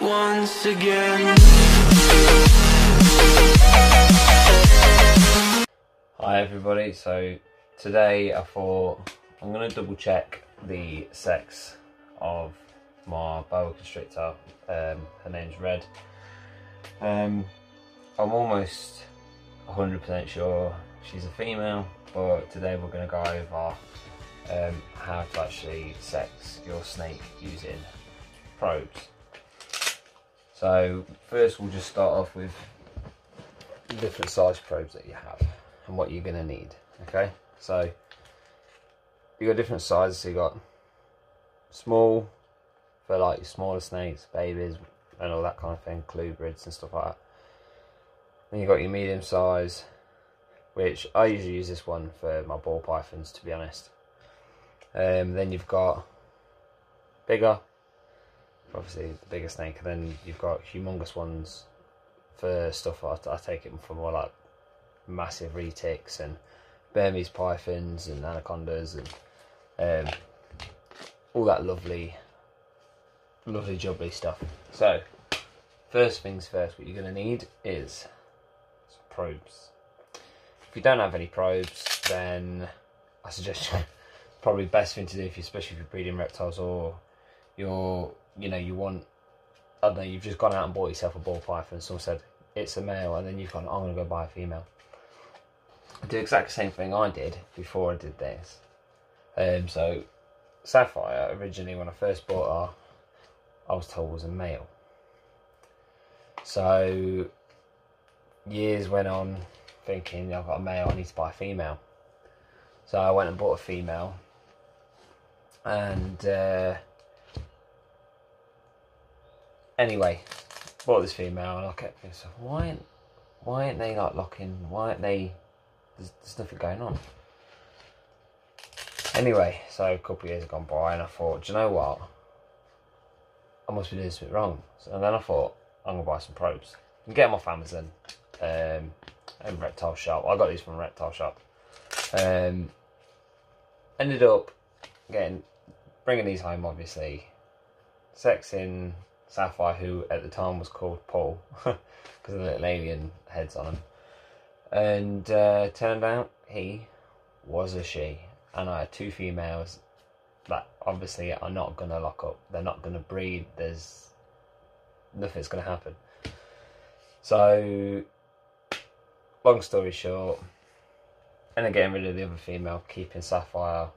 once again. Hi everybody, so today I thought I'm going to double check the sex of my boa constrictor. Um, her name's Red. Um, I'm almost 100% sure she's a female, but today we're going to go over um, how to actually sex your snake using probes. So first we'll just start off with the different size probes that you have and what you're going to need. Okay, so you've got different sizes. So you got small for like your smaller snakes, babies, and all that kind of thing, colubrids and stuff like that. Then you've got your medium size, which I usually use this one for my ball pythons, to be honest. Um, then you've got bigger, obviously the bigger snake, and then you've got humongous ones for stuff. I, I take it for more like massive retics and Burmese pythons and anacondas and um, all that lovely, lovely jubbly stuff. So, first things first, what you're going to need is probes. If you don't have any probes, then I suggest probably best thing to do, if you, especially if you're breeding reptiles or you're, you know, you want, I don't know, you've just gone out and bought yourself a ball python. And someone said it's a male, and then you've gone, I'm going to go buy a female do exact same thing I did before I did this. Um, so, Sapphire, originally when I first bought her, I was told was a male. So, years went on thinking, I've got a male, I need to buy a female. So I went and bought a female. And, uh, anyway, bought this female and I kept thinking, why, aren't, why aren't they like locking, why aren't they there's, there's nothing going on. Anyway, so a couple of years have gone by, and I thought, do you know what? I must be doing something wrong. So, and then I thought, I'm gonna buy some probes. Can get them off Amazon um, and Reptile Shop. I got these from Reptile Shop. Um, ended up getting bringing these home, obviously. Sexing Sapphire, who at the time was called Paul, because of the little alien heads on him and uh, turned out he was a she, and I had two females that obviously are not going to lock up. They're not going to breed. There's nothing's going to happen. So, long story short, up getting rid of the other female, keeping Sapphire,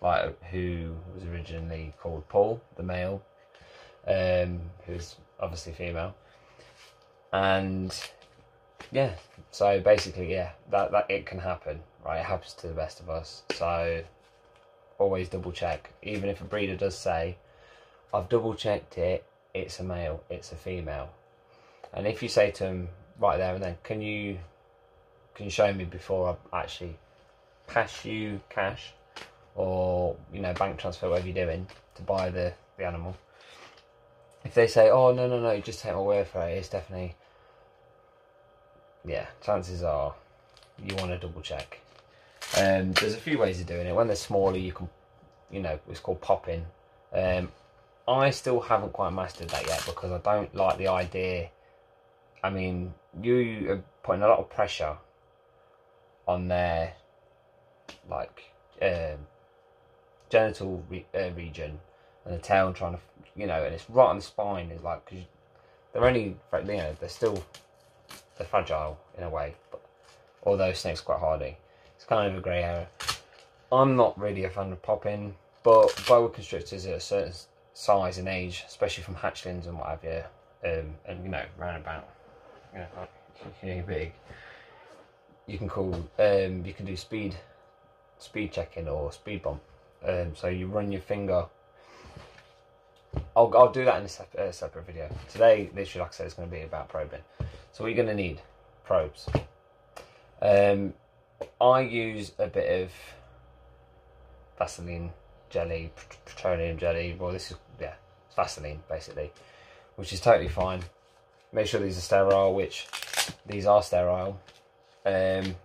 like who was originally called Paul, the male, um, who's obviously female, and yeah, so basically, yeah, that, that it can happen, right? It happens to the best of us. So always double check. Even if a breeder does say, I've double checked it, it's a male, it's a female. And if you say to them right there and then, can you can you show me before I actually pass you cash or you know bank transfer whatever you're doing to buy the the animal? If they say, oh no no no, just take my word for it, it's definitely yeah, chances are you want to double check. Um, there's a few ways of doing it. When they're smaller, you can, you know, it's called popping. Um, I still haven't quite mastered that yet because I don't like the idea. I mean, you are putting a lot of pressure on their, like, um, genital re uh, region and the tail trying to, you know, and it's right on the spine. Is like, because they're only, you know, they're still they're fragile in a way, but although snakes quite hardy, it's kind of a grey area. I'm not really a fan of popping, but boa constrictors at a certain size and age, especially from hatchlings and what have you, um, and you know, round about, you know, like, big, you can call, um, you can do speed, speed checking or speed bump. Um, so you run your finger. I'll, I'll do that in a separate, uh, separate video. Today, literally, like I said, it's going to be about probing. So what you're going to need, probes. Um, I use a bit of Vaseline jelly, petroleum jelly. Well, this is, yeah, Vaseline, basically, which is totally fine. Make sure these are sterile, which these are sterile. Um,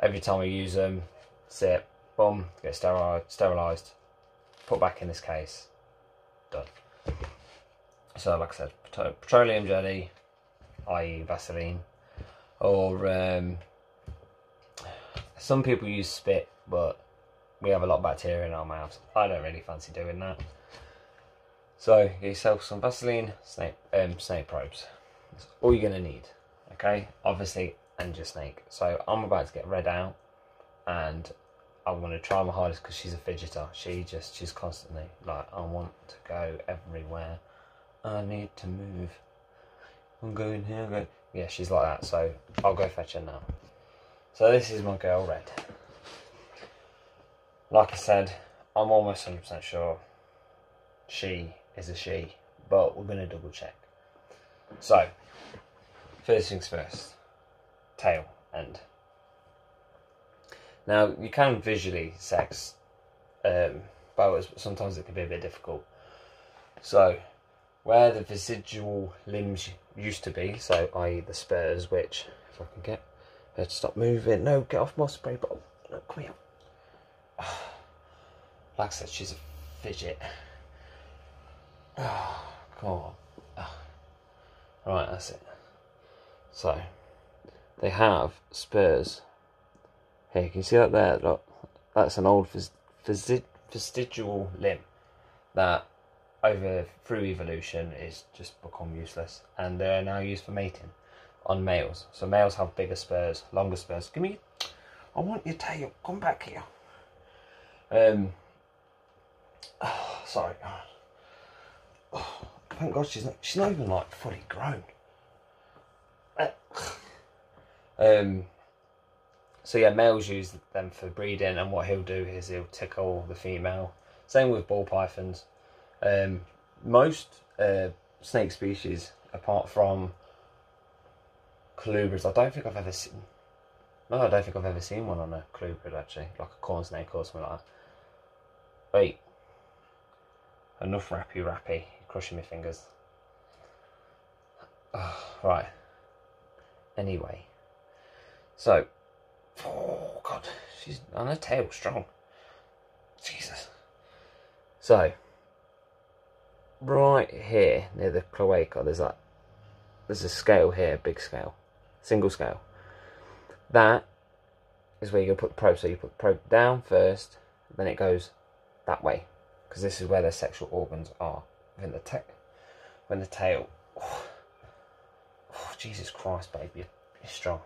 every time I use them, sip, boom, get sterile, sterilised, put back in this case, done. So, like I said, petro- petroleum jelly, i.e., Vaseline, or um, some people use spit, but we have a lot of bacteria in our mouths. I don't really fancy doing that. So, get yourself some Vaseline, snake, um, snake probes. That's all you're gonna need. Okay, obviously, and your snake. So, I'm about to get red out, and I'm gonna try my hardest because she's a fidgeter. She just, she's constantly like, I want to go everywhere. I need to move. I'm going here. I'm going. Yeah, she's like that. So I'll go fetch her now. So this is my girl Red. Like I said, I'm almost 100% sure she is a she, but we're to double check. So, first things first tail end. Now, you can visually sex um, boas, but sometimes it can be a bit difficult. So, where the vestigial limbs used to be, so i.e. the spurs, which, if I can get her to stop moving, no, get off my spray bottle, no, come here. Like I said, she's a fidget. Oh, come on. Right, that's it. So, they have spurs. Here, can you see that there? Look, that's an old ves- vesti- vestigial limb that over through evolution is just become useless and they're now used for mating on males. So males have bigger spurs, longer spurs. Give me I want your tail. Come back here. Um sorry. Oh, thank God she's not she's not even like fully grown. Um so yeah, males use them for breeding and what he'll do is he'll tickle the female. Same with ball pythons. Um, most uh, snake species, apart from colubrids, I don't think I've ever seen. No, I don't think I've ever seen one on a colubrid actually, like a corn snake or something like that. Wait, enough rappy rappy, crushing my fingers. Oh, right. Anyway, so, oh god, she's on her tail strong. Jesus. So, right here near the cloaca, there's that. There's a scale here, big scale, single scale. That is where you're put the probe. So you put the probe down first, then it goes that way, because this is where their sexual organs are. When the ta- when the tail. Oh, oh, Jesus Christ, baby, you're strong.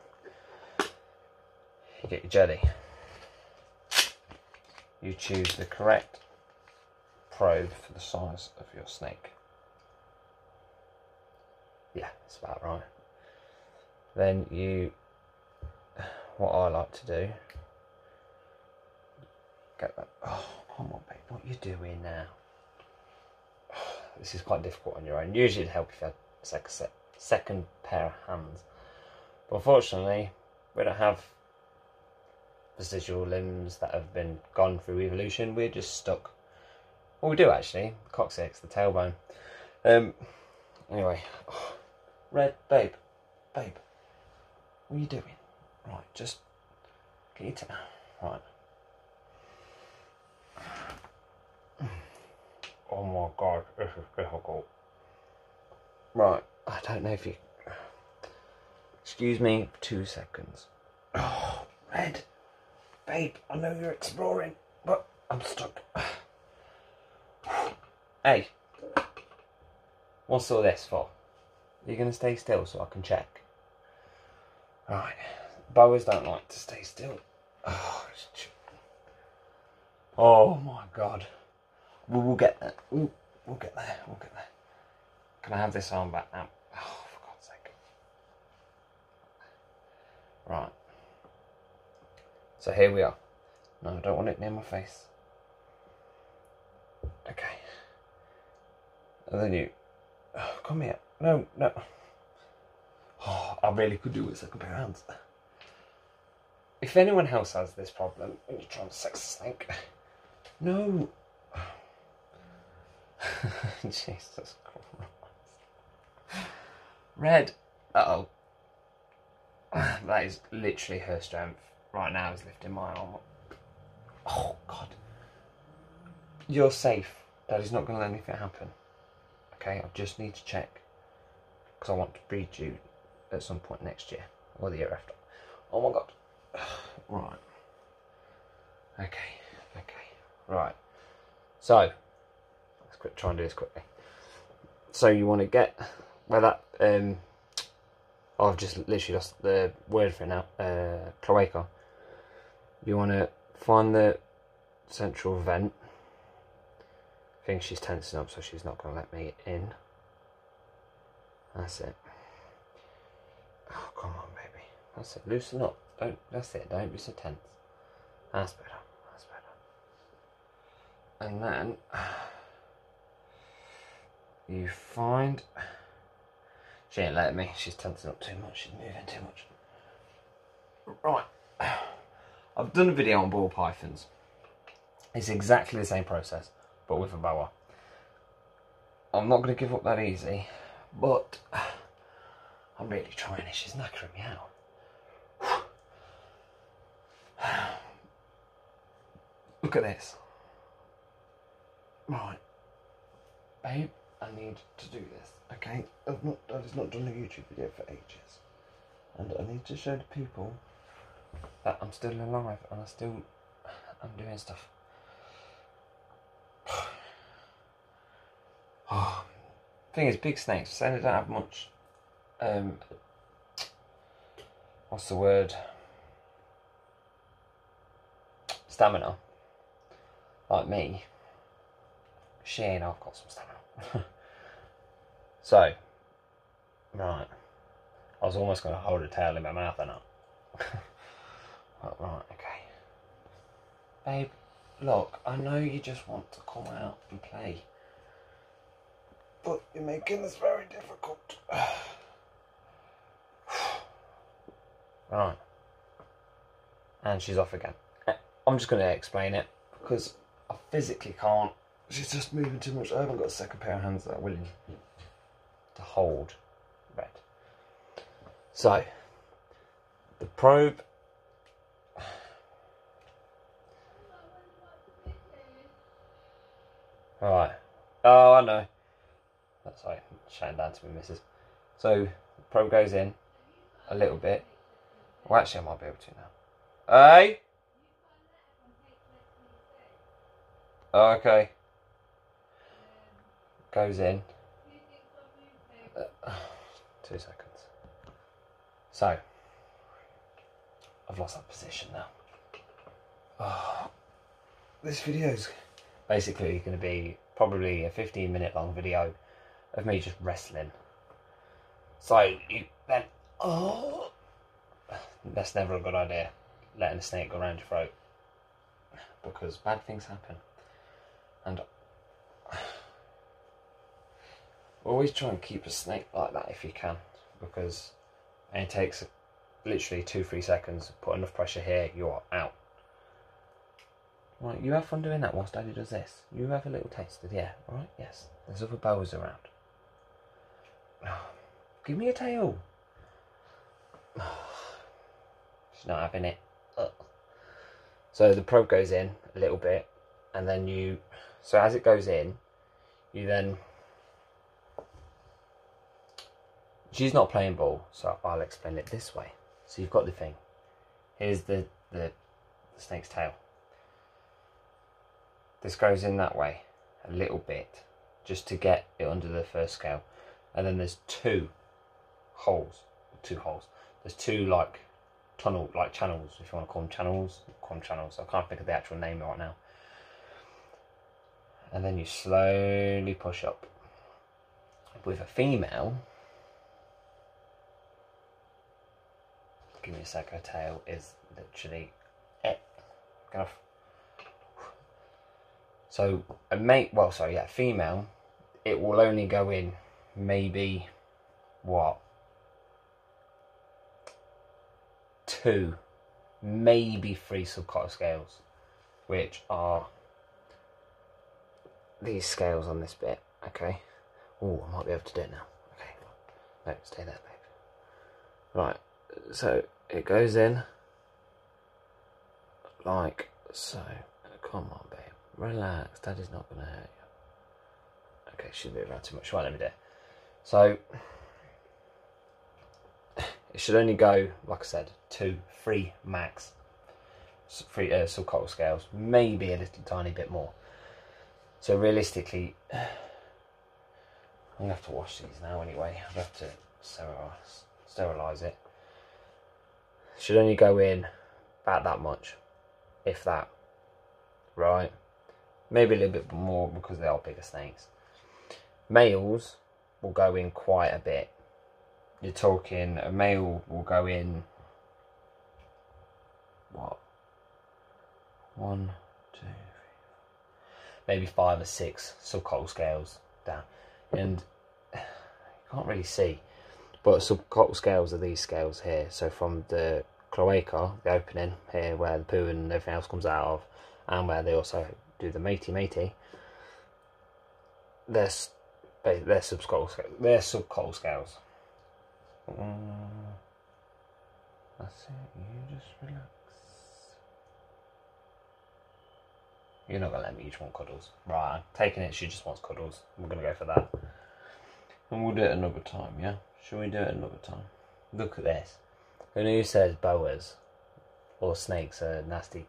You get your jelly. You choose the correct probe for the size of your snake. Yeah, that's about right. Then you, what I like to do, get that. Oh, come on, babe, what are you doing now? This is quite difficult on your own. Usually, it'd help if you had a sec- sec- second pair of hands. But unfortunately, we don't have vestigial limbs that have been gone through evolution. We're just stuck well, we do actually. The coccyx, the tailbone. Um. Anyway, red babe, babe, what are you doing? Right, just get your tail. Right. Oh my god, this is difficult. Right, I don't know if you. Excuse me, two seconds. Oh, red, babe, I know you're exploring, but I'm stuck. Hey, what's all this for? You're gonna stay still so I can check. Right, boas don't like to stay still. Oh, oh my god. We'll, we'll get there. We'll, we'll get there. We'll get there. Can I have this arm back now? Oh, for God's sake. Right. So here we are. No, I don't want it near my face. Okay. And then you, oh, come here. No, no. Oh, I really could do with a second pair of hands. If anyone else has this problem when you're trying to sex a snake, no. Jesus Christ. Red. Uh oh. That is literally her strength right now is lifting my arm up. Oh God. You're safe. Daddy's not going to let anything happen. Okay, I just need to check because I want to breed you at some point next year or the year after. Oh my god. Right. Okay. Okay. Right. So let's quick try and do this quickly. So you want to get where that um I've just literally lost the word for it now. Uh, cloaca. You want to find the central vent. I think she's tensing up, so she's not going to let me in. That's it. Oh, come on, baby. That's it. Loosen up. Don't. That's it. Don't be so tense. That's better. That's better. And then you find. She ain't letting me. She's tensing up too much. She's moving too much. Right. I've done a video on ball pythons. It's exactly the same process, but with a boa. I'm not going to give up that easy, but I'm really trying. She's knackering me out. Look at this. Right. Babe, I need to do this, okay? I've not, I've not done a YouTube video for ages. And I need to show the people that I'm still alive and I still, I'm doing stuff. Oh, thing is, big snakes, say they don't have much, um, what's the word? Stamina. Like me. Shane, I've got some stamina. so, right. I was almost going to hold a tail in my mouth and not. right, okay. Babe, look, I know you just want to come out and play. But you're making this very difficult. right. And she's off again. I'm just going to explain it because I physically can't. She's just moving too much. I haven't got a second pair of hands that willing to hold red. So, the probe. Alright. Oh, I know. That's right, shouting down to me, missus. So, the probe goes in a little bit. Well, actually, I might be able to now. Hey! Oh, okay. Goes in. Uh, two seconds. So, I've lost that position now. Oh, this video's basically going to be probably a 15 minute long video of me just wrestling. So, you then, oh, that's never a good idea, letting a snake go around your throat. Because bad things happen. And always try and keep a snake like that if you can. Because it takes literally two, three seconds. Put enough pressure here, you're out. Right, you have fun doing that whilst Daddy does this. You have a little taste of yeah, alright? Yes. There's other boas around. Give me a tail. She's not having it. Ugh. So the probe goes in a little bit, and then you. So as it goes in, you then she's not playing ball, so I'll explain it this way. So you've got the thing. Here's the, the, the snake's tail. This goes in that way a little bit, just to get it under the first scale. And then there's two holes, two holes. There's two like tunnel, like channels, if you want to call them channels. Call them channels. I can't think of the actual name right now. And then you slowly push up. With a female, give me a sec, her tail is literally it. Kind of. So a mate, well, sorry, yeah, female, it will only go in maybe what two, maybe three subcaudal scales, which are these scales on this bit. Okay. Oh, I might be able to do it now. Okay. No, stay there, babe. Right so it goes in like so. Come on, babe. Relax. Daddy's not going to hurt you. okay, shouldn't move around too much. Right, let me do it. So it should only go, like I said, two, three max. Three uh, subcaudal scales, maybe a little tiny bit more. So realistically, I'm gonna have to wash these now anyway. I'll have to sterilize, sterilize it. Should only go in about that much, if that. Right, maybe a little bit more because they are bigger snakes. Males will go in quite a bit. You're talking a male will go in. What? One, two, three, maybe five or six subcaudal scales down, and you can't really see. But subcaudal scales are these scales here. So from the cloaca, the opening here where the poo and everything else comes out of, and where they also do the matey matey. They're they're subcaudal scales. They're subcaudal scales. Mm, that's it. You just relax. You're not gonna let me each want cuddles, right? I'm taking it. She just wants cuddles. We're gonna go for that, and we'll do it another time. Yeah, should we do it another time? Look at this. Who says boas or snakes are nasty,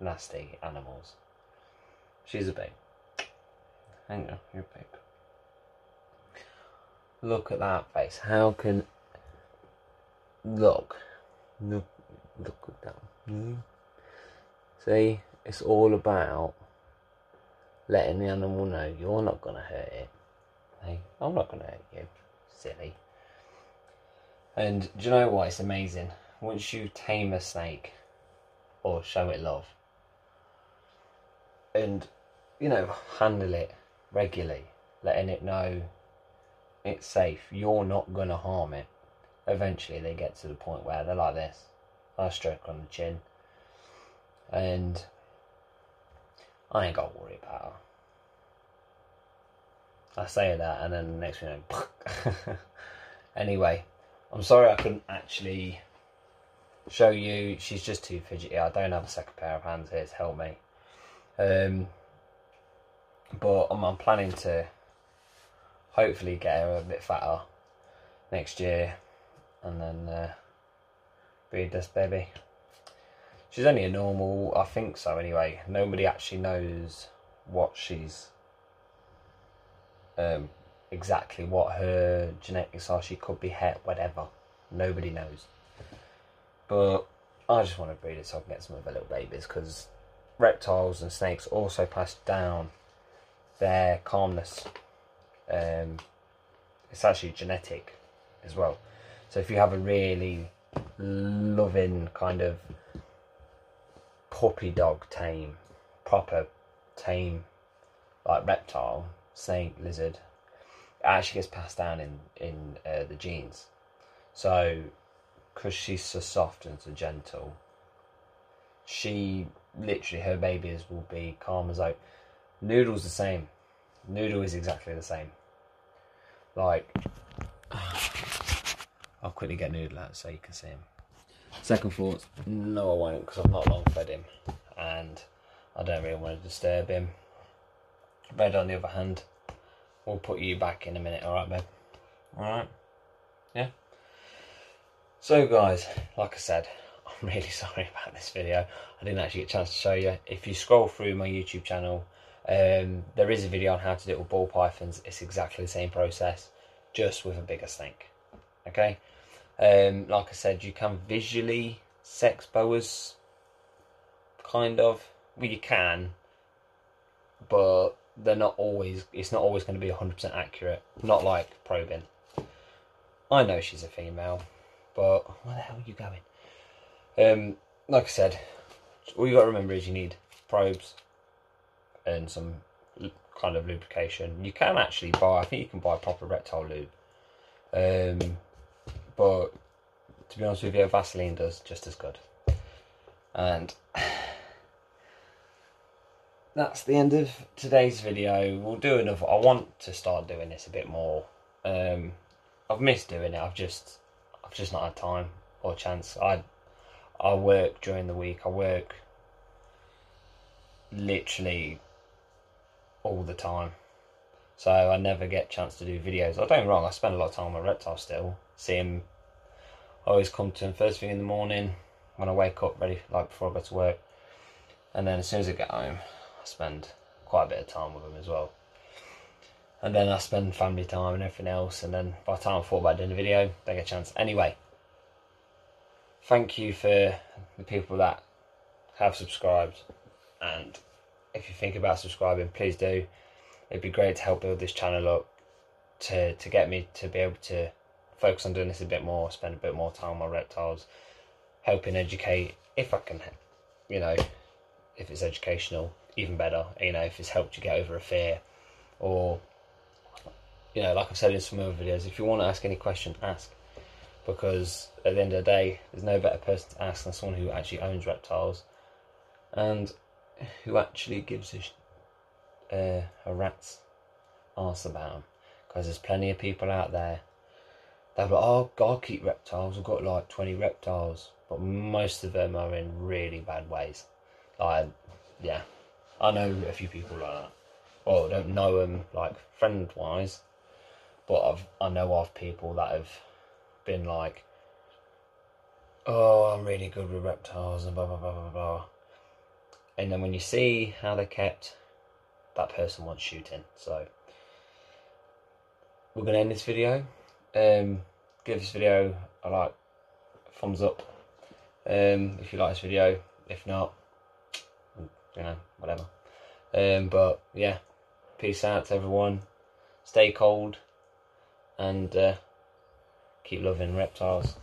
nasty animals? She's a babe. Hang on, you're a babe. Look at that face. How can look, look, look at that. Mm. See, it's all about letting the animal know you're not gonna hurt it. Hey, I'm not gonna hurt you, silly. And do you know what? It's amazing. Once you tame a snake or show it love and, you know, handle it regularly, letting it know it's safe, you're not going to harm it. Eventually, they get to the point where they're like this. I stroke on the chin. And I ain't got to worry about her. I say that, and then the next thing, anyway, I'm sorry I couldn't actually show you. She's just too fidgety. I don't have a second pair of hands here to help me. Um, but I'm, I'm planning to hopefully get her a bit fatter next year, and then uh, breed this baby. She's only a normal, I think so. Anyway, nobody actually knows what she's um, exactly what her genetics are. She could be het, whatever. Nobody knows. But I just want to breed it so I can get some of her little babies because reptiles and snakes also pass down their calmness. Um, it's actually genetic as well. So if you have a really loving kind of puppy dog tame, proper tame, like reptile, snake, lizard, actually gets passed down in in uh, the genes. So, because she's so soft and so gentle, she literally her babies will be calm as oak. Noodle's the same. Noodle is exactly the same. Like, I'll quickly get Noodle out so you can see him. Second thoughts, no, I won't because I've not long fed him, and I don't really want to disturb him. Red, on the other hand, we'll put you back in a minute, alright, babe? Alright? Yeah? So, guys, like I said, I'm really sorry about this video. I didn't actually get a chance to show you. If you scroll through my YouTube channel, um, there is a video on how to do it with ball pythons. It's exactly the same process, just with a bigger snake. Okay? Um, like I said, you can visually sex boas, kind of. Well, you can, but they're not always. It's not always going to be hundred percent accurate. Not like probing. I know she's a female, but where the hell are you going? Um, like I said, all you got to remember is you need probes and some kind of lubrication. You can actually buy. I think you can buy proper reptile lube. Um, but to be honest with you, Vaseline does just as good. And that's the end of today's video. We'll do another. I want to start doing this a bit more. Um, I've missed doing it. I've just, I've just not had time or chance. I, I work during the week. I work literally all the time. So I never get a chance to do videos. I don't wrong, I spend a lot of time on reptiles still. See him, I always come to him first thing in the morning when I wake up, ready, like before I go to work. And then as soon as I get home, I spend quite a bit of time with him as well. And then I spend family time and everything else. And then by the time I thought about doing a video, they get a chance. Anyway, thank you for the people that have subscribed. And if you think about subscribing, please do. It'd be great to help build this channel up to to get me to be able to focus on doing this a bit more, spend a bit more time on reptiles, helping educate if I can, you know, if it's educational, even better. You know, if it's helped you get over a fear, or you know, like I've said in some other videos, if you want to ask any question, ask. Because at the end of the day, there's no better person to ask than someone who actually owns reptiles and who actually gives a, uh, a rat's arse about them. Because there's plenty of people out there that are like, oh, I keep reptiles. I've got like 20 reptiles. But most of them are in really bad ways. Like, yeah, I know a few people like that. Well, I don't know them like friend wise, but I've I know of people that have been like, oh, I'm really good with reptiles and blah blah blah blah blah. And then when you see how they're kept, that person wants shooting. So we're gonna end this video. Um, give this video a like, thumbs up. Um, if you like this video, if not, you know, whatever. Um, but yeah, peace out to everyone. Stay cold and uh, keep loving reptiles.